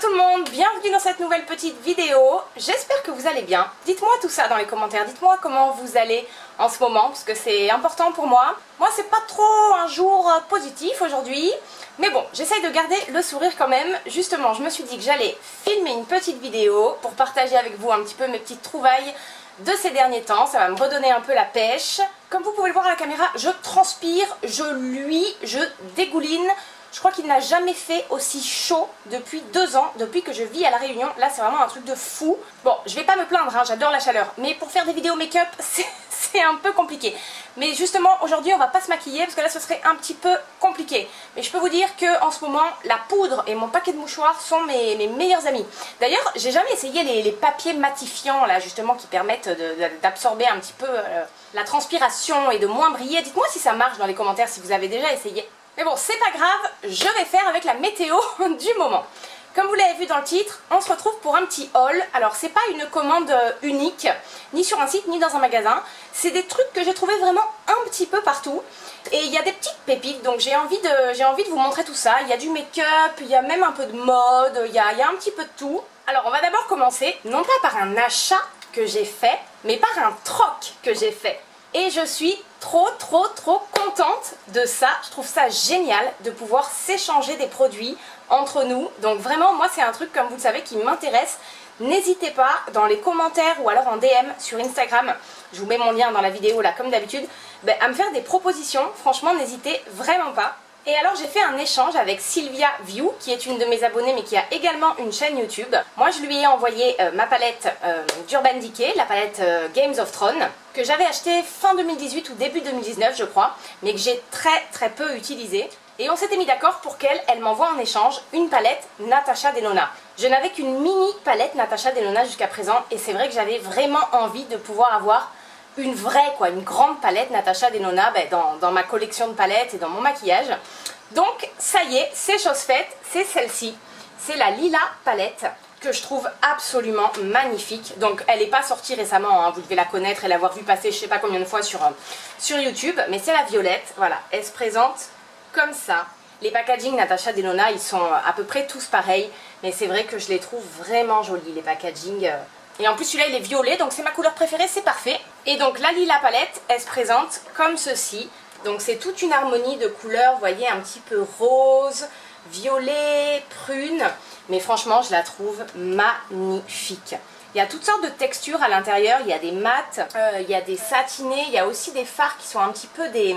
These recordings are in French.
tout le monde, bienvenue dans cette nouvelle petite vidéo. J'espère que vous allez bien. Dites-moi tout ça dans les commentaires, dites-moi comment vous allez en ce moment, parce que c'est important pour moi. Moi, c'est pas trop un jour positif aujourd'hui, mais bon, j'essaye de garder le sourire quand même. Justement, je me suis dit que j'allais filmer une petite vidéo pour partager avec vous un petit peu mes petites trouvailles de ces derniers temps. Ça va me redonner un peu la pêche. Comme vous pouvez le voir à la caméra, je transpire, je luis, je dégouline. Je crois qu'il n'a jamais fait aussi chaud depuis deux ans, depuis que je vis à La Réunion. Là, c'est vraiment un truc de fou. Bon, je vais pas me plaindre, hein, j'adore la chaleur. Mais pour faire des vidéos make-up, c'est un peu compliqué. Mais justement, aujourd'hui, on va pas se maquiller parce que là, ce serait un petit peu compliqué. Mais je peux vous dire que en ce moment, la poudre et mon paquet de mouchoirs sont mes, meilleurs amis. D'ailleurs, j'ai jamais essayé les, papiers matifiants, là, justement, qui permettent d'absorber un petit peu euh, la transpiration et de moins briller. Dites-moi si ça marche dans les commentaires, si vous avez déjà essayé. Mais bon, c'est pas grave, je vais faire avec la météo du moment. Comme vous l'avez vu dans le titre, on se retrouve pour un petit haul. Alors c'est pas une commande euh, unique, ni sur un site, ni dans un magasin. C'est des trucs que j'ai trouvé vraiment un petit peu partout. Et il y a des petites pépites, donc j'ai envie, de, envie de vous montrer tout ça. Il y a du make-up, il y a même un peu de mode, il y a, il y a un petit peu de tout. Alors on va d'abord commencer, non pas par un achat que j'ai fait, mais par un troc que j'ai fait. Et je suis trop trop trop contente de ça. Je trouve ça génial de pouvoir s'échanger des produits entre nous. Donc vraiment moi c'est un truc comme vous le savez qui m'intéresse. N'hésitez pas dans les commentaires ou alors en DM sur Instagram, je vous mets mon lien dans la vidéo là comme d'habitude, ben, à me faire des propositions. Franchement n'hésitez vraiment pas. Et alors j'ai fait un échange avec Sylvia View, qui est une de mes abonnées mais qui a également une chaîne YouTube. Moi je lui ai envoyé euh, ma palette euh, d'Urban Decay, la palette euh, Games of Thrones, que j'avais achetée fin 2018 ou début 2019 je crois, mais que j'ai très très peu utilisée. Et on s'était mis d'accord pour qu'elle, elle, m'envoie en échange une palette Natasha Denona. Je n'avais qu'une mini palette Natasha Denona jusqu'à présent et c'est vrai que j'avais vraiment envie de pouvoir avoir une vraie, quoi, une grande palette Natasha Denona ben, dans, dans ma collection de palettes et dans mon maquillage. Donc ça y est, c'est chose faite, c'est celle-ci. C'est la Lila palette que je trouve absolument magnifique. Donc elle n'est pas sortie récemment, hein. vous devez la connaître et l'avoir vu passer je sais pas combien de fois sur, euh, sur YouTube. Mais c'est la violette, voilà, elle se présente comme ça. Les packaging Natasha Denona, ils sont à peu près tous pareils. Mais c'est vrai que je les trouve vraiment jolis, les packaging. Euh, et en plus celui-là il est violet, donc c'est ma couleur préférée, c'est parfait. Et donc la lila palette, elle se présente comme ceci. Donc c'est toute une harmonie de couleurs, vous voyez, un petit peu rose, violet, prune. Mais franchement, je la trouve magnifique. Il y a toutes sortes de textures à l'intérieur, il y a des mattes, euh, il y a des satinés, il y a aussi des fards qui sont un petit peu des,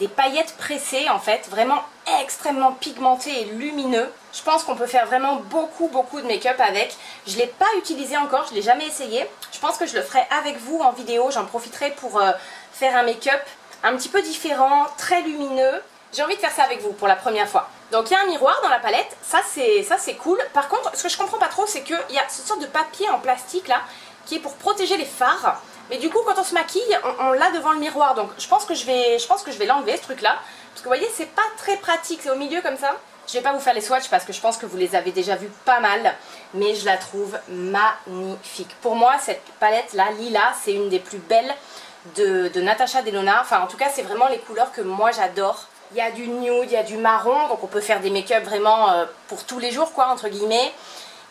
des paillettes pressées en fait, vraiment extrêmement pigmentés et lumineux. Je pense qu'on peut faire vraiment beaucoup beaucoup de make-up avec. Je ne l'ai pas utilisé encore, je ne l'ai jamais essayé. Je pense que je le ferai avec vous en vidéo, j'en profiterai pour euh, faire un make-up un petit peu différent, très lumineux. J'ai envie de faire ça avec vous pour la première fois. Donc il y a un miroir dans la palette, ça c'est cool. Par contre, ce que je comprends pas trop, c'est qu'il y a cette sorte de papier en plastique là, qui est pour protéger les fards. Mais du coup, quand on se maquille, on, l'a devant le miroir. Donc je pense que je vais, l'enlever ce truc là. Parce que vous voyez, c'est pas très pratique, c'est au milieu comme ça. Je vais pas vous faire les swatchs parce que je pense que vous les avez déjà vus pas mal. Mais je la trouve magnifique. Pour moi, cette palette là, lila, c'est une des plus belles de, Natasha Delona. Enfin, en tout cas, c'est vraiment les couleurs que moi j'adore. Il y a du nude, il y a du marron, donc on peut faire des make-up vraiment euh, pour tous les jours, quoi, entre guillemets.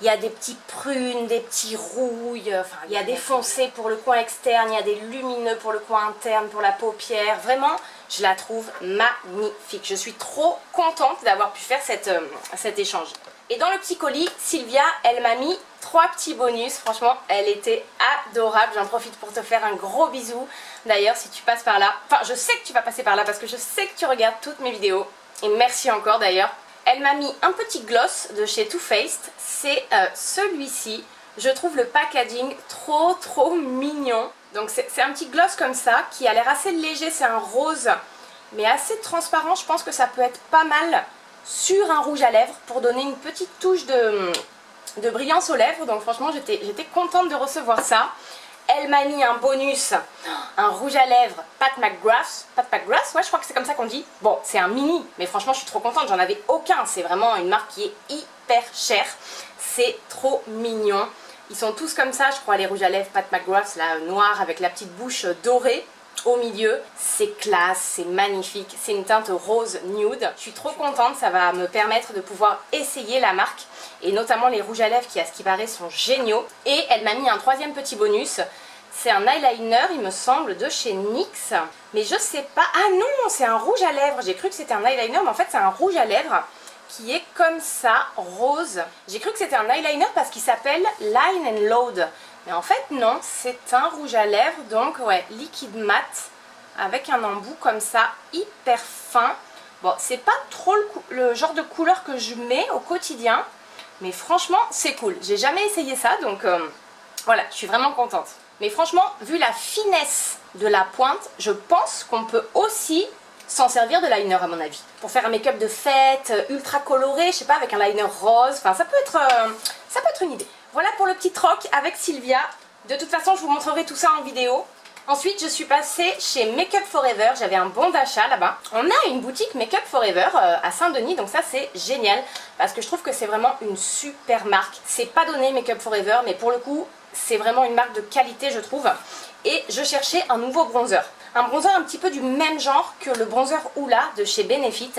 Il y a des petits prunes, des petits rouilles, enfin, il y a des foncés pour le coin externe, il y a des lumineux pour le coin interne, pour la paupière. Vraiment, je la trouve magnifique. Je suis trop contente d'avoir pu faire cette, euh, cet échange. Et dans le petit colis, Sylvia, elle m'a mis trois petits bonus. Franchement, elle était adorable. J'en profite pour te faire un gros bisou. D'ailleurs, si tu passes par là, enfin, je sais que tu vas passer par là parce que je sais que tu regardes toutes mes vidéos. Et merci encore d'ailleurs. Elle m'a mis un petit gloss de chez Too Faced. C'est euh, celui-ci. Je trouve le packaging trop trop mignon. Donc c'est un petit gloss comme ça qui a l'air assez léger. C'est un rose mais assez transparent. Je pense que ça peut être pas mal sur un rouge à lèvres pour donner une petite touche de, de brillance aux lèvres. Donc franchement, j'étais contente de recevoir ça. Elle m'a mis un bonus, un rouge à lèvres Pat McGrath. Pat McGrath, ouais, je crois que c'est ça qu'on dit. Bon, c'est un mini, mais franchement, je suis trop contente. J'en avais aucun. C'est vraiment une marque qui est hyper chère. C'est trop mignon. Ils sont tous comme ça, je crois, les rouges à lèvres Pat McGrath, là, noir avec la petite bouche dorée. au milieu. C'est classe, c'est magnifique, c'est une teinte rose nude. Je suis trop contente, ça va me permettre de pouvoir essayer la marque et notamment les rouges à lèvres qui à ce qui paraît sont géniaux. Et elle m'a mis un troisième petit bonus. C'est un eyeliner, il me semble, de chez NYX. Mais je sais pas... Ah non, c'est un rouge à lèvres. J'ai cru que c'était un eyeliner, mais en fait c'est un rouge à lèvres qui est comme ça, rose. J'ai cru que c'était un eyeliner parce qu'il s'appelle Line and Load. Mais en fait non, c'est un rouge à lèvres, donc ouais, liquide mat avec un embout comme ça, hyper fin. Bon, c'est pas trop le, genre de couleur que je mets au quotidien, mais franchement, c'est cool. J'ai jamais essayé ça, donc euh, voilà, je suis vraiment contente. Mais franchement, vu la finesse de la pointe, je pense qu'on peut aussi s'en servir de liner à mon avis. Pour faire un make-up de fête, euh, ultra coloré, je sais pas, avec un liner rose, enfin ça peut être, euh, ça peut être une idée. Voilà pour le petit troc avec Sylvia. De toute façon, je vous montrerai tout ça en vidéo. Ensuite, je suis passée chez Makeup Forever. J'avais un bon d'achat là-bas. On a une boutique Makeup Forever euh, à Saint-Denis, donc ça c'est génial parce que je trouve que c'est vraiment une super marque. C'est pas donné Makeup Forever, mais pour le coup, c'est vraiment une marque de qualité, je trouve. Et je cherchais un nouveau bronzer. Un bronzer un petit peu du même genre que le bronzer Oula de chez Benefit.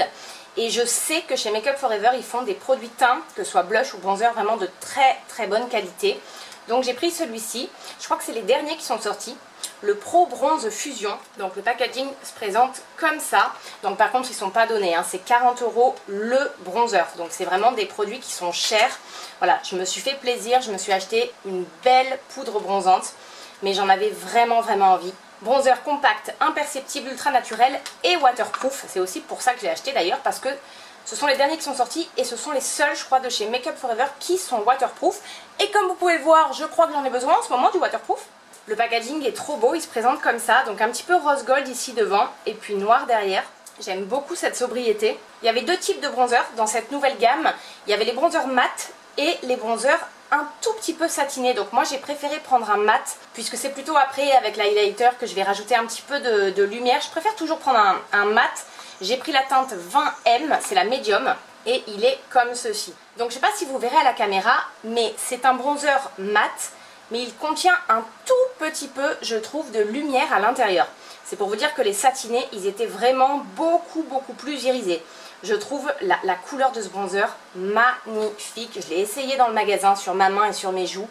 Et je sais que chez Makeup Forever, ils font des produits teints, que ce soit blush ou bronzer, vraiment de très très bonne qualité. Donc j'ai pris celui-ci. Je crois que c'est les derniers qui sont sortis. Le Pro Bronze Fusion. Donc le packaging se présente comme ça. Donc par contre, ils ne sont pas donnés. Hein. C'est 40 euros le bronzer. Donc c'est vraiment des produits qui sont chers. Voilà, je me suis fait plaisir. Je me suis acheté une belle poudre bronzante. Mais j'en avais vraiment vraiment envie. Bronzer compact, imperceptible, ultra naturel et waterproof. C'est aussi pour ça que j'ai acheté d'ailleurs parce que ce sont les derniers qui sont sortis et ce sont les seuls, je crois, de chez Makeup Forever qui sont waterproof. Et comme vous pouvez voir, je crois que j'en ai besoin en ce moment du waterproof. Le packaging est trop beau, il se présente comme ça, donc un petit peu rose gold ici devant et puis noir derrière. J'aime beaucoup cette sobriété. Il y avait deux types de bronzers dans cette nouvelle gamme. Il y avait les bronzers mat et les bronzers un tout petit peu satiné donc moi j'ai préféré prendre un mat puisque c'est plutôt après avec l'highlighter que je vais rajouter un petit peu de, lumière je préfère toujours prendre un, mat j'ai pris la teinte 20M c'est la médium et il est comme ceci donc je sais pas si vous verrez à la caméra mais c'est un bronzer mat mais il contient un tout petit peu je trouve de lumière à l'intérieur c'est pour vous dire que les satinés ils étaient vraiment beaucoup beaucoup plus irisés je trouve la, couleur de ce bronzer magnifique. Je l'ai essayé dans le magasin sur ma main et sur mes joues.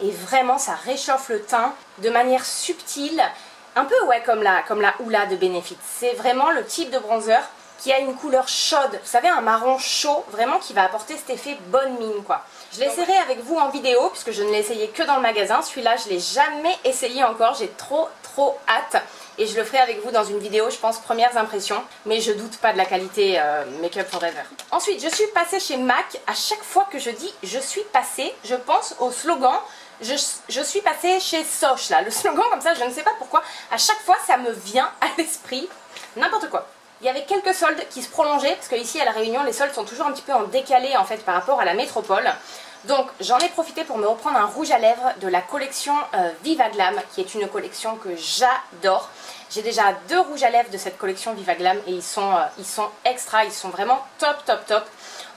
Et vraiment, ça réchauffe le teint de manière subtile. Un peu ouais, comme la, comme la Oula de Benefit. C'est vraiment le type de bronzer qui a une couleur chaude. Vous savez, un marron chaud, vraiment qui va apporter cet effet bonne mine, quoi. Je l'essaierai avec vous en vidéo, puisque je ne l'ai essayé que dans le magasin. Celui-là, je ne l'ai jamais essayé encore. J'ai trop, trop hâte et je le ferai avec vous dans une vidéo, je pense, premières impressions, mais je doute pas de la qualité euh, Makeup Forever. Ensuite, je suis passée chez MAC. À chaque fois que je dis je suis passée, je pense au slogan je, je, suis passée chez Soch le slogan comme ça, je ne sais pas pourquoi, à chaque fois ça me vient à l'esprit, n'importe quoi. Il y avait quelques soldes qui se prolongeaient, parce qu'ici à La Réunion, les soldes sont toujours un petit peu en décalé en fait par rapport à la métropole. Donc j'en ai profité pour me reprendre un rouge à lèvres de la collection euh, Viva Glam, qui est une collection que j'adore. J'ai déjà deux rouges à lèvres de cette collection Viva Glam et ils sont, euh, ils sont extra, ils sont vraiment top top top.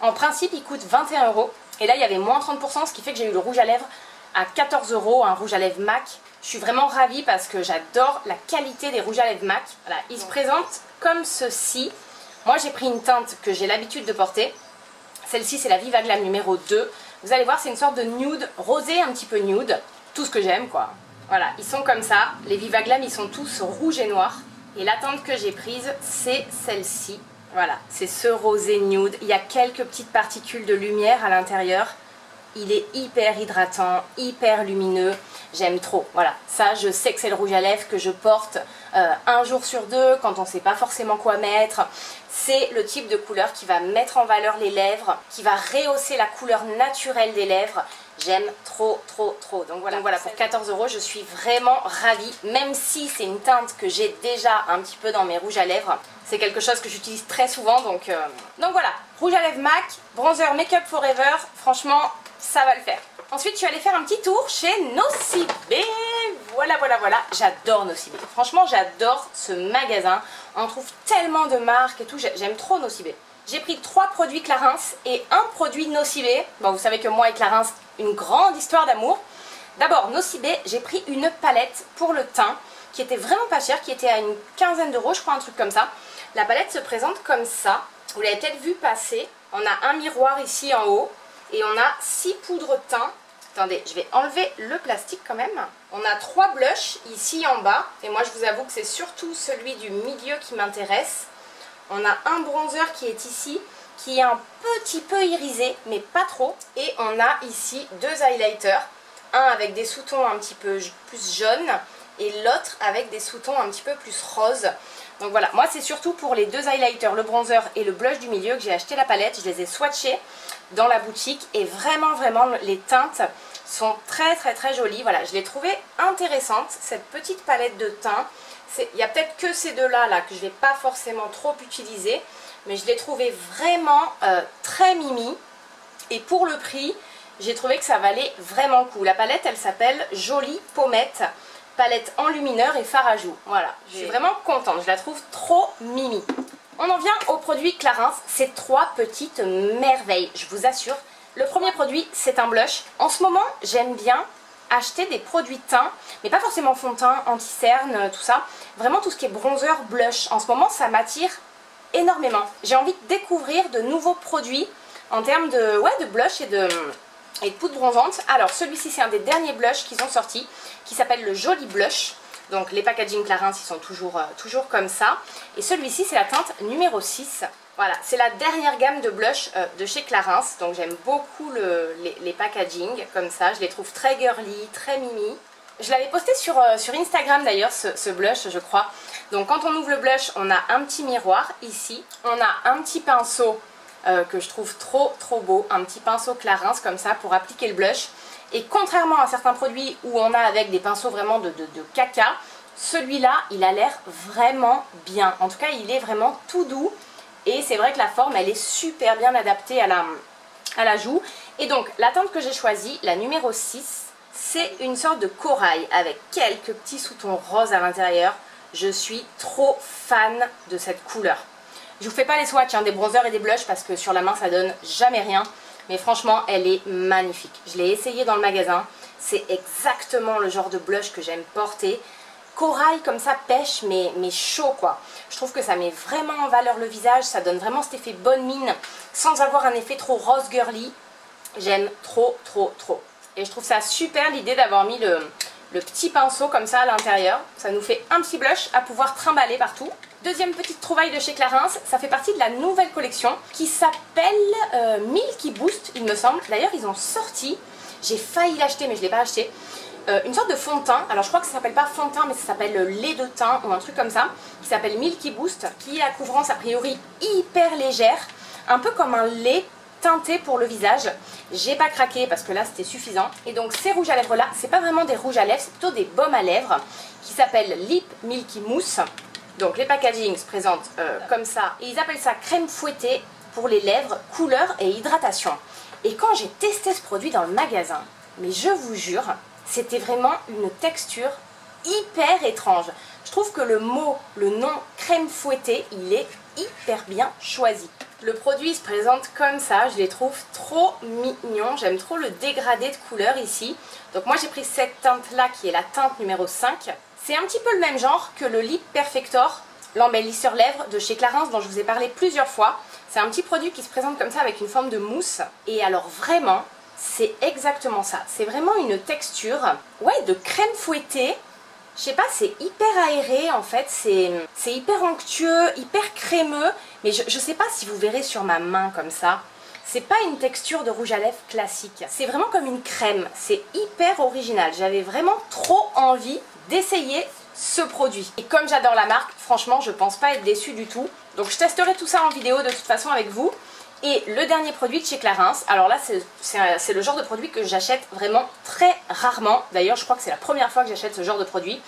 En principe ils coûtent 21 euros et là il y avait moins 30% ce qui fait que j'ai eu le rouge à lèvres à 14 euros, un rouge à lèvres MAC. Je suis vraiment ravie parce que j'adore la qualité des rouges à lèvres MAC. Voilà, ils se présentent comme ceci. Moi j'ai pris une teinte que j'ai l'habitude de porter. Celle-ci c'est la Viva Glam numéro 2. Vous allez voir, c'est une sorte de nude, rosé un petit peu nude. Tout ce que j'aime, quoi. Voilà, ils sont comme ça. Les Viva Glam, ils sont tous rouges et noirs. Et la teinte que j'ai prise, c'est celle-ci. Voilà, c'est ce rosé nude. Il y a quelques petites particules de lumière à l'intérieur. Il est hyper hydratant, hyper lumineux. J'aime trop. Voilà, ça, je sais que c'est le rouge à lèvres que je porte euh, un jour sur deux quand on ne sait pas forcément quoi mettre. C'est le type de couleur qui va mettre en valeur les lèvres, qui va rehausser la couleur naturelle des lèvres. J'aime trop, trop, trop. Donc voilà, voilà pour 14 euros, je suis vraiment ravie. Même si c'est une teinte que j'ai déjà un petit peu dans mes rouges à lèvres. C'est quelque chose que j'utilise très souvent. Donc, euh, donc voilà, rouge à lèvres MAC, bronzer Makeup Forever. Franchement, ça va le faire. Ensuite, je suis allée faire un petit tour chez Nocibé. Voilà, voilà, voilà. J'adore Nocibé. Franchement, j'adore ce magasin. On trouve tellement de marques et tout. J'aime trop Nocibé. J'ai pris trois produits Clarins et un produit Nocibé. Bon, vous savez que moi et Clarins, une grande histoire d'amour. D'abord, Nocibé, j'ai pris une palette pour le teint. qui était vraiment pas cher, qui était à une quinzaine d'euros, je crois, un truc comme ça. La palette se présente comme ça. Vous l'avez peut-être vu passer. On a un miroir ici en haut et on a six poudres teint. Attendez, je vais enlever le plastique quand même. On a trois blushs ici en bas. Et moi, je vous avoue que c'est surtout celui du milieu qui m'intéresse. On a un bronzer qui est ici, qui est un petit peu irisé, mais pas trop. Et on a ici deux highlighters. Un avec des sous-tons un petit peu plus jaunes et l'autre avec des sous-tons un petit peu plus rose. Donc voilà, moi c'est surtout pour les deux highlighters, le bronzer et le blush du milieu que j'ai acheté la palette. Je les ai swatchés dans la boutique et vraiment vraiment les teintes sont très très très jolies. Voilà, je l'ai trouvé intéressante cette petite palette de teint. Il n'y a peut-être que ces deux-là là, que je ne vais pas forcément trop utiliser. Mais je l'ai trouvé vraiment euh, très mimi. Et pour le prix, j'ai trouvé que ça valait vraiment le coup. La palette, elle s'appelle Jolie Pommette. Palette enlumineur et fard à joues. Voilà, je suis vraiment contente. Je la trouve trop mimi. On en vient au produit Clarins. Ces trois petites merveilles, je vous assure. Le premier produit, c'est un blush. En ce moment, j'aime bien acheter des produits teints, mais pas forcément fond de teint, anti-cerne, tout ça. Vraiment tout ce qui est bronzer, blush. En ce moment, ça m'attire énormément. J'ai envie de découvrir de nouveaux produits en termes de, ouais, de blush et de, et de poudre bronzante. Alors celui-ci c'est un des derniers blushs qu'ils ont sorti qui s'appelle le Joli Blush. Donc les packaging Clarins ils sont toujours, euh, toujours comme ça. Et celui-ci c'est la teinte numéro 6. Voilà, c'est la dernière gamme de blush euh, de chez Clarins. Donc j'aime beaucoup les, les packaging comme ça. Je les trouve très girly, très mimi. Je l'avais posté sur, euh, sur Instagram d'ailleurs, ce, blush, je crois. Donc quand on ouvre le blush, on a un petit miroir ici. On a un petit pinceau que je trouve trop trop beau. Un petit pinceau Clarins comme ça pour appliquer le blush. Et contrairement à certains produits où on a avec des pinceaux vraiment de, de caca, celui-là, il a l'air vraiment bien. En tout cas, il est vraiment tout doux. Et c'est vrai que la forme, elle est super bien adaptée à la, joue. Et donc, la teinte que j'ai choisie, la numéro 6, c'est une sorte de corail avec quelques petits sous-tons roses à l'intérieur. Je suis trop fan de cette couleur. Je vous fais pas les swatchs hein, des bronzers et des blushs parce que sur la main ça donne jamais rien. Mais franchement, elle est magnifique. Je l'ai essayé dans le magasin. C'est exactement le genre de blush que j'aime porter. Corail comme ça, pêche, mais, mais chaud quoi. Je trouve que ça met vraiment en valeur le visage. Ça donne vraiment cet effet bonne mine sans avoir un effet trop rose girly. J'aime trop, trop, trop. Et je trouve ça super l'idée d'avoir mis le, petit pinceau comme ça à l'intérieur. Ça nous fait un petit blush à pouvoir trimballer partout. Deuxième petite trouvaille de chez Clarins, ça fait partie de la nouvelle collection qui s'appelle euh, Milky Boost, il me semble. D'ailleurs, ils ont sorti, j'ai failli l'acheter mais je ne l'ai pas acheté, euh, une sorte de fond de teint. Alors je crois que ça s'appelle pas fond de teint mais ça s'appelle lait de teint ou un truc comme ça, qui s'appelle Milky Boost, qui a la couvrance a priori hyper légère, un peu comme un lait teinté pour le visage. J'ai pas craqué parce que là c'était suffisant. Et donc ces rouges à lèvres là, c'est pas vraiment des rouges à lèvres, c'est plutôt des baumes à lèvres qui s'appellent Lip Milky Mousse. Donc les packagings se présentent euh, comme ça. Et ils appellent ça crème fouettée pour les lèvres, couleur et hydratation. Et quand j'ai testé ce produit dans le magasin, mais je vous jure, c'était vraiment une texture hyper étrange. Je trouve que le mot, le nom crème fouettée, il est hyper bien choisi. Le produit se présente comme ça, je les trouve trop mignons, j'aime trop le dégradé de couleur ici. Donc moi j'ai pris cette teinte là qui est la teinte numéro 5. C'est un petit peu le même genre que le Lip Perfector, l'embellisseur lèvres de chez Clarins dont je vous ai parlé plusieurs fois. C'est un petit produit qui se présente comme ça avec une forme de mousse. Et alors vraiment, c'est exactement ça. C'est vraiment une texture ouais, de crème fouettée je sais pas, c'est hyper aéré en fait, c'est hyper onctueux, hyper crémeux, mais je, je sais pas si vous verrez sur ma main comme ça. C'est pas une texture de rouge à lèvres classique, c'est vraiment comme une crème, c'est hyper original. J'avais vraiment trop envie d'essayer ce produit. Et comme j'adore la marque, franchement, je pense pas être déçue du tout. Donc je testerai tout ça en vidéo de toute façon avec vous. Et le dernier produit de chez Clarins, alors là c'est le genre de produit que j'achète vraiment très rarement. D'ailleurs je crois que c'est la première fois que j'achète ce genre de produit.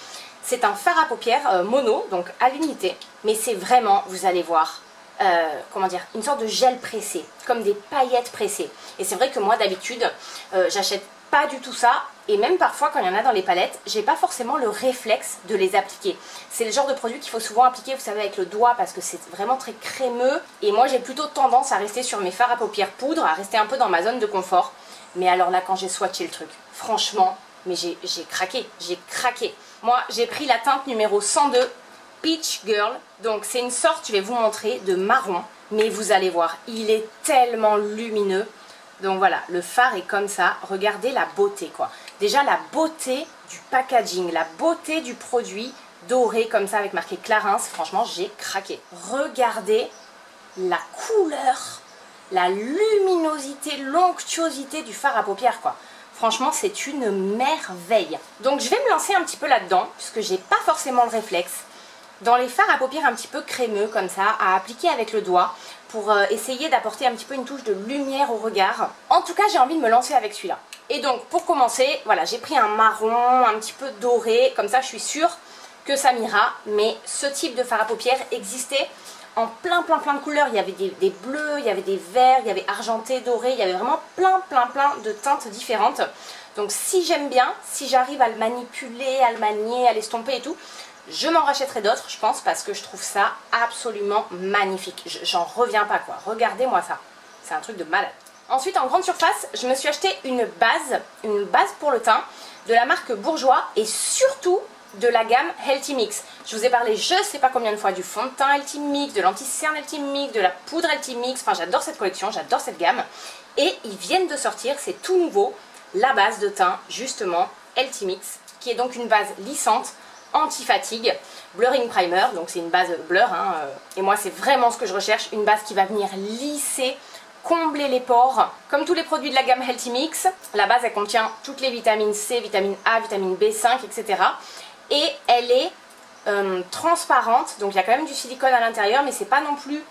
C'est un fard à paupières euh, mono, donc à l'unité. Mais c'est vraiment, vous allez voir, euh, comment dire, une sorte de gel pressé, comme des paillettes pressées. Et c'est vrai que moi d'habitude, euh, j'achète pas du tout ça et même parfois quand il y en a dans les palettes j'ai pas forcément le réflexe de les appliquer c'est le genre de produit qu'il faut souvent appliquer vous savez avec le doigt parce que c'est vraiment très crémeux et moi j'ai plutôt tendance à rester sur mes fards à paupières poudre à rester un peu dans ma zone de confort mais alors là quand j'ai swatché le truc franchement mais j'ai craqué j'ai craqué Moi, j'ai pris la teinte numéro 102 Peach Girl. Donc, c'est une sorte, je vais vous montrer, de marron. Mais vous allez voir, il est tellement lumineux. Donc voilà, le phare est comme ça. Regardez la beauté, quoi. Déjà, la beauté du packaging, la beauté du produit doré comme ça avec marqué Clarins. Franchement, j'ai craqué. Regardez la couleur, la luminosité, l'onctuosité du phare à paupières, quoi. Franchement, c'est une merveille. Donc, je vais me lancer un petit peu là-dedans, puisque j'ai pas forcément le réflexe. Dans les fards à paupières un petit peu crémeux, comme ça, à appliquer avec le doigt, pour euh, essayer d'apporter un petit peu une touche de lumière au regard. En tout cas, j'ai envie de me lancer avec celui-là. Et donc, pour commencer, voilà, j'ai pris un marron, un petit peu doré, comme ça, je suis sûre que ça m'ira. Mais ce type de fard à paupières existait en plein plein plein de couleurs. Il y avait des, bleus, il y avait des verts, il y avait argenté, doré, il y avait vraiment plein plein plein de teintes différentes. Donc si j'aime bien, si j'arrive à le manipuler, à le manier, à l'estomper et tout, je m'en rachèterai d'autres, je pense, parce que je trouve ça absolument magnifique. J'en reviens pas, quoi. Regardez-moi ça. C'est un truc de malade. Ensuite, en grande surface, je me suis acheté une base, une base pour le teint de la marque Bourgeois et surtout de la gamme Healthy Mix. Je vous ai parlé je sais pas combien de fois du fond de teint Healthy Mix, de l'anti-cerne Healthy Mix, de la poudre Healthy Mix. Enfin, j'adore cette collection, j'adore cette gamme. Et ils viennent de sortir, c'est tout nouveau, la base de teint, justement, Healthy Mix, qui est donc une base lissante, anti-fatigue, blurring primer, donc c'est une base blur. Hein, euh, et moi, c'est vraiment ce que je recherche, une base qui va venir lisser combler les pores. Comme tous les produits de la gamme Healthy Mix, la base elle contient toutes les vitamines C, vitamine A, vitamine B5, etc et elle est euh, transparente, donc il y a quand même du silicone à l'intérieur, mais c'est pas non plus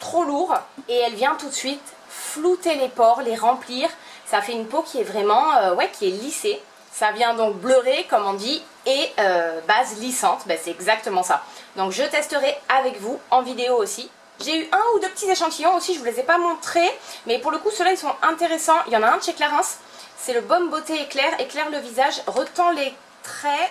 trop lourd. Et elle vient tout de suite flouter les pores, les remplir. Ça fait une peau qui est vraiment, euh, qui est lissée. Ça vient donc bleurer, comme on dit, et euh, base lissante, ben, c'est exactement ça. Donc je testerai avec vous en vidéo aussi. J'ai eu un ou deux petits échantillons aussi, je vous les ai pas montrés, mais pour le coup ceux-là ils sont intéressants. Il y en a un de chez Clarins, c'est le Baume Beauté Éclair, éclaire le visage, retend les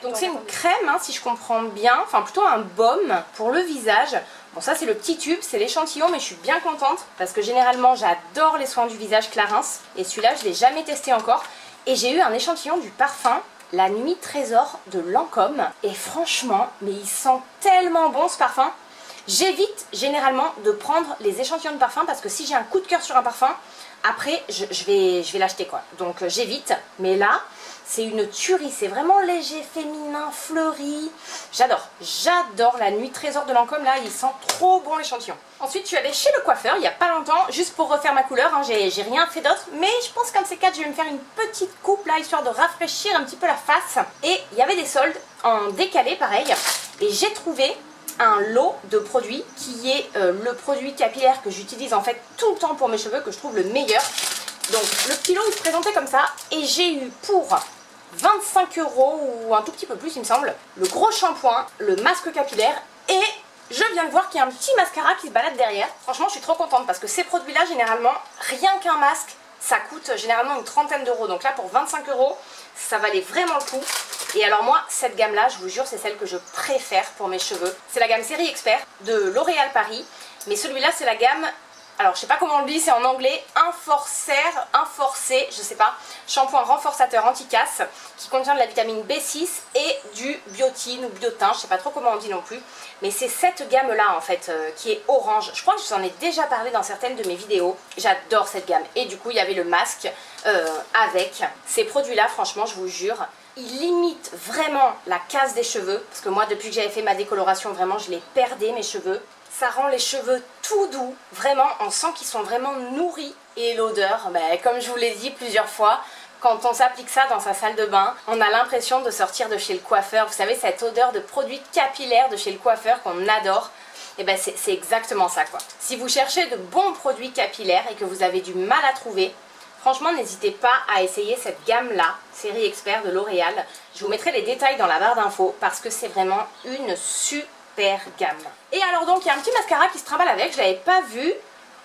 donc c'est une crème, hein, si je comprends bien, enfin plutôt un baume pour le visage. Bon ça c'est le petit tube, c'est l'échantillon mais je suis bien contente parce que généralement j'adore les soins du visage Clarins et celui-là je l'ai jamais testé encore. Et j'ai eu un échantillon du parfum La Nuit Trésor de Lancôme et franchement, mais il sent tellement bon ce parfum. J'évite généralement de prendre les échantillons de parfum parce que si j'ai un coup de cœur sur un parfum, après je, vais, je vais l'acheter quoi. Donc euh, j'évite, mais là c'est une tuerie, c'est vraiment léger, féminin, fleuri. J'adore, j'adore la nuit trésor de Lancôme là, il sent trop bon l'échantillon. Ensuite, je suis allée chez le coiffeur il n'y a pas longtemps, juste pour refaire ma couleur, hein. j'ai rien fait d'autre. Mais je pense qu'un de ces quatre, je vais me faire une petite coupe là, histoire de rafraîchir un petit peu la face. Et il y avait des soldes en décalé pareil. Et j'ai trouvé un lot de produits qui est euh, le produit capillaire que j'utilise en fait tout le temps pour mes cheveux, que je trouve le meilleur. Donc le petit lot il se présentait comme ça et j'ai eu pour 25 euros ou un tout petit peu plus il me semble. Le gros shampoing, le masque capillaire et je viens de voir qu'il y a un petit mascara qui se balade derrière. Franchement je suis trop contente parce que ces produits là généralement rien qu'un masque ça coûte généralement une trentaine d'euros. Donc là pour 25 euros ça valait vraiment le coup. Et alors moi cette gamme là je vous jure c'est celle que je préfère pour mes cheveux. C'est la gamme série expert de L'Oréal Paris. Mais celui-là c'est la gamme alors je sais pas comment on le dit, c'est en anglais, Inforcer, Inforcé, je sais pas, shampoing renforçateur anti-casse qui contient de la vitamine B6 et du biotine ou biotin, je sais pas trop comment on dit non plus, mais c'est cette gamme là en fait euh, qui est orange. Je crois que je vous en ai déjà parlé dans certaines de mes vidéos, j'adore cette gamme et du coup il y avait le masque euh, avec ces produits là, franchement je vous jure, ils limitent vraiment la casse des cheveux parce que moi depuis que j'avais fait ma décoloration vraiment je les perdais mes cheveux ça rend les cheveux tout doux. Vraiment, on sent qu'ils sont vraiment nourris. Et l'odeur, ben, comme je vous l'ai dit plusieurs fois, quand on s'applique ça dans sa salle de bain, on a l'impression de sortir de chez le coiffeur. Vous savez, cette odeur de produit capillaire de chez le coiffeur qu'on adore. Et eh ben c'est exactement ça quoi. Si vous cherchez de bons produits capillaires et que vous avez du mal à trouver, franchement n'hésitez pas à essayer cette gamme là, série expert de L'Oréal. Je vous mettrai les détails dans la barre d'infos parce que c'est vraiment une super gamme. Et alors donc il y a un petit mascara qui se trimballe avec, je l'avais pas vu.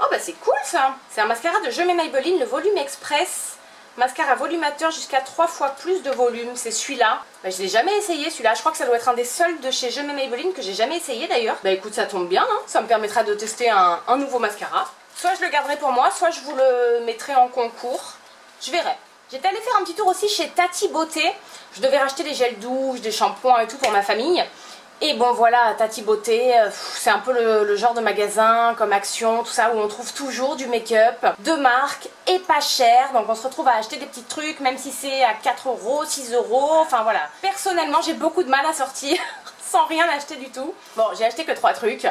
Oh bah c'est cool ça C'est un mascara de Je mets Maybelline, le volume express. Mascara volumateur jusqu'à 3 fois plus de volume, c'est celui-là. Bah, je l'ai jamais essayé celui-là, je crois que ça doit être un des seuls de chez Je mets Maybelline que j'ai jamais essayé d'ailleurs. Bah écoute ça tombe bien, hein. ça me permettra de tester un, nouveau mascara. Soit je le garderai pour moi, soit je vous le mettrai en concours. Je verrai. J'étais allée faire un petit tour aussi chez Tati Beauté. Je devais racheter des gels douche, des shampoings et tout pour ma famille. Et bon voilà, Tati Beauté, euh, c'est un peu le, genre de magasin comme Action, tout ça, où on trouve toujours du make-up de marque et pas cher. Donc on se retrouve à acheter des petits trucs, même si c'est à 4 euros, 6 euros, enfin voilà. Personnellement, j'ai beaucoup de mal à sortir sans rien acheter du tout. Bon, j'ai acheté que 3 trucs,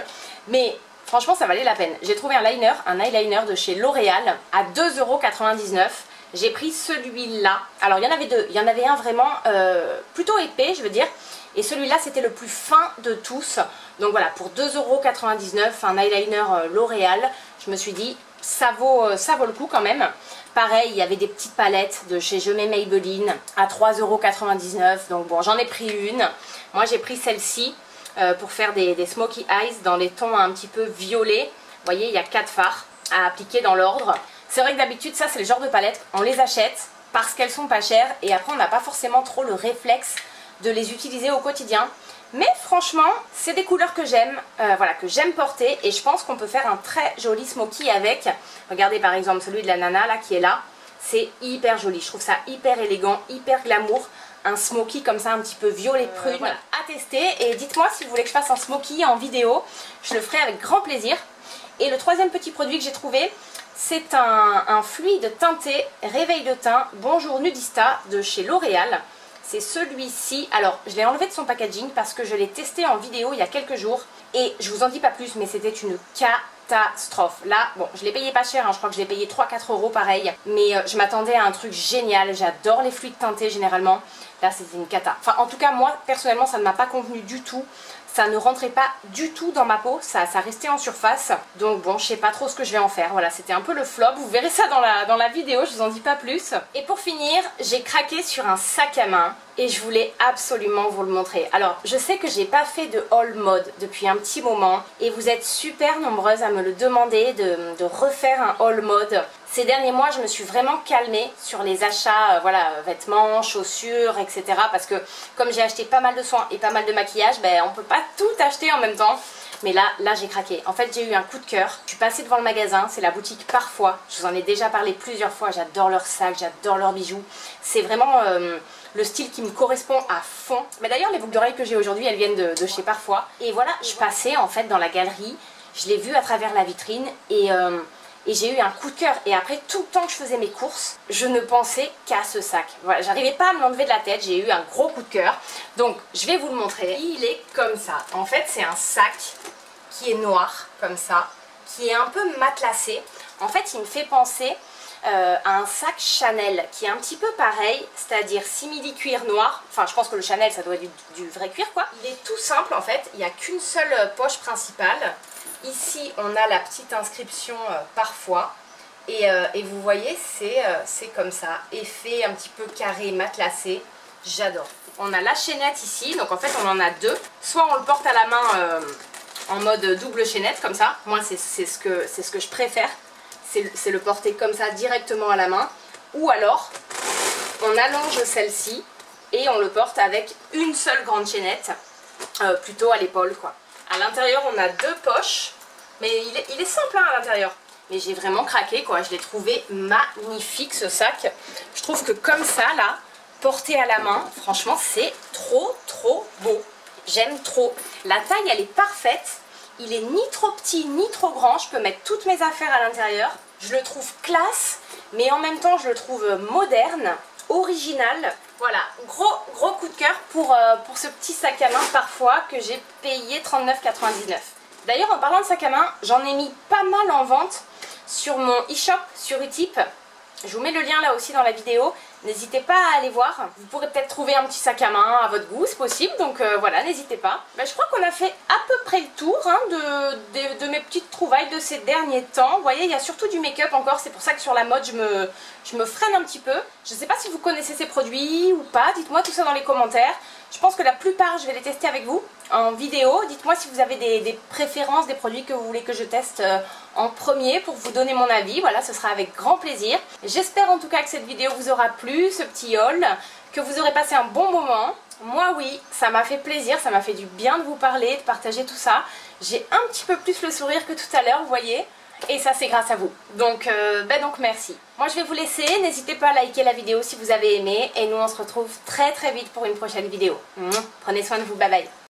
mais franchement ça valait la peine. J'ai trouvé un liner, un eyeliner de chez L'Oréal à 2,99€. J'ai pris celui-là. Alors il y en avait deux. Il y en avait un vraiment euh, plutôt épais, je veux dire. Et celui-là, c'était le plus fin de tous. Donc voilà, pour 2,99€, un eyeliner euh, L'Oréal, je me suis dit, ça vaut, euh, ça vaut le coup quand même. Pareil, il y avait des petites palettes de chez Je mets Maybelline à 3,99€. Donc bon, j'en ai pris une. Moi, j'ai pris celle-ci euh, pour faire des, smokey eyes dans les tons un petit peu violets. Vous voyez, il y a quatre fards à appliquer dans l'ordre. C'est vrai que d'habitude, ça, c'est le genre de palette, on les achète parce qu'elles sont pas chères et après, on n'a pas forcément trop le réflexe de les utiliser au quotidien. Mais franchement, c'est des couleurs que j'aime, euh, voilà, que j'aime porter et je pense qu'on peut faire un très joli smoky avec. Regardez par exemple celui de la nana là qui est là, c'est hyper joli, je trouve ça hyper élégant, hyper glamour. Un smoky comme ça un petit peu violet euh, prune à tester. Et dites-moi si vous voulez que je fasse un smoky en vidéo, je le ferai avec grand plaisir. Et le troisième petit produit que j'ai trouvé, c'est un, un fluide teinté réveil de teint Bonjour Nudista de chez L'Oréal c'est celui-ci. Alors, je l'ai enlevé de son packaging parce que je l'ai testé en vidéo il y a quelques jours. Et je vous en dis pas plus, mais c'était une catastrophe. Là, bon, je l'ai payé pas cher, hein. je crois que je l'ai payé 3-4 euros pareil. Mais euh, je m'attendais à un truc génial. J'adore les fluides teintés généralement. Là, c'était une cata. Enfin, en tout cas, moi, personnellement, ça ne m'a pas convenu du tout ça ne rentrait pas du tout dans ma peau, ça, restait en surface. Donc bon, je sais pas trop ce que je vais en faire. Voilà, c'était un peu le flop. Vous verrez ça dans la, dans la vidéo, je vous en dis pas plus. Et pour finir, j'ai craqué sur un sac à main et je voulais absolument vous le montrer. Alors, je sais que j'ai pas fait de haul mode depuis un petit moment et vous êtes super nombreuses à me le demander de, de refaire un haul mode. Ces derniers mois, je me suis vraiment calmée sur les achats, euh, voilà, vêtements, chaussures, etc. Parce que comme j'ai acheté pas mal de soins et pas mal de maquillage, ben, on peut pas tout acheter en même temps. Mais là, là j'ai craqué. En fait, j'ai eu un coup de cœur. Je suis passée devant le magasin, c'est la boutique Parfois. Je vous en ai déjà parlé plusieurs fois. J'adore leurs sacs, j'adore leurs bijoux. C'est vraiment euh, le style qui me correspond à fond. Mais d'ailleurs, les boucles d'oreilles que j'ai aujourd'hui, elles viennent de, chez Parfois. Et voilà, je passais en fait dans la galerie. Je l'ai vu à travers la vitrine et... Euh, et j'ai eu un coup de cœur. Et après, tout le temps que je faisais mes courses, je ne pensais qu'à ce sac. Voilà, j'arrivais pas à me l'enlever de la tête, j'ai eu un gros coup de cœur. Donc, je vais vous le montrer. Il est comme ça. En fait, c'est un sac qui est noir, comme ça, qui est un peu matelassé. En fait, il me fait penser euh, à un sac Chanel qui est un petit peu pareil, c'est-à-dire simili cuir noir. Enfin, je pense que le Chanel, ça doit être du, du vrai cuir, quoi. Il est tout simple, en fait. Il n'y a qu'une seule poche principale. Ici, on a la petite inscription euh, parfois. Euh, et, vous voyez, euh, c'est comme ça. Effet un petit peu carré, matelassé. J'adore. On a la chaînette ici. Donc en fait, on en a deux. Soit on le porte à la main en mode double chaînette, comme ça. Moi, c'est ce, que, ce que je préfère. C'est le porter comme ça, directement à la main. Ou alors, on allonge celle-ci et on le porte avec une seule grande chaînette. plutôt à l'épaule, quoi. À l'intérieur, on a deux poches. Mais il est, simple hein, à l'intérieur. Mais j'ai vraiment craqué, quoi. Je l'ai trouvé magnifique, ce sac. Je trouve que comme ça, là, porté à la main, franchement, c'est trop, trop beau. J'aime trop. La taille, elle est parfaite. Il est ni trop petit, ni trop grand. Je peux mettre toutes mes affaires à l'intérieur. Je le trouve classe, mais en même temps, je le trouve moderne, original. Voilà, gros, gros coup de cœur pour, euh, pour ce petit sac à main parfois que j'ai payé 39,99. D'ailleurs, en parlant de sac à main, j'en ai mis pas mal en vente sur mon e-shop sur Utip. Je vous mets le lien là aussi dans la vidéo. N'hésitez pas à aller voir. Vous pourrez peut-être trouver un petit sac à main à votre goût, c'est possible. Donc euh, voilà, n'hésitez pas. Ben, je crois qu'on a fait à peu près le tour hein, de, mes petites trouvailles de ces derniers temps. Vous voyez, il y a surtout du make-up encore. C'est pour ça que sur la mode, je me, je me freine un petit peu. Je ne sais pas si vous connaissez ces produits ou pas. Dites-moi tout ça dans les commentaires. Je pense que la plupart, je vais les tester avec vous en vidéo. Dites-moi si vous avez des, préférences, des produits que vous voulez que je teste euh, en premier pour vous donner mon avis. Voilà, ce sera avec grand plaisir. J'espère en tout cas que cette vidéo vous aura plu, ce petit haul, que vous aurez passé un bon moment. Moi oui, ça m'a fait plaisir, ça m'a fait du bien de vous parler, de partager tout ça. J'ai un petit peu plus le sourire que tout à l'heure, vous voyez et ça c'est grâce à vous. Donc, euh, ben donc merci. Moi je vais vous laisser, n'hésitez pas à liker la vidéo si vous avez aimé et nous on se retrouve très très vite pour une prochaine vidéo. Prenez soin de vous, bye bye.